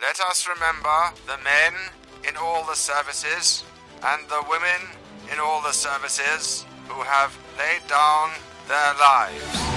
let us remember the men in all the services and the women in all the services who have laid down their lives.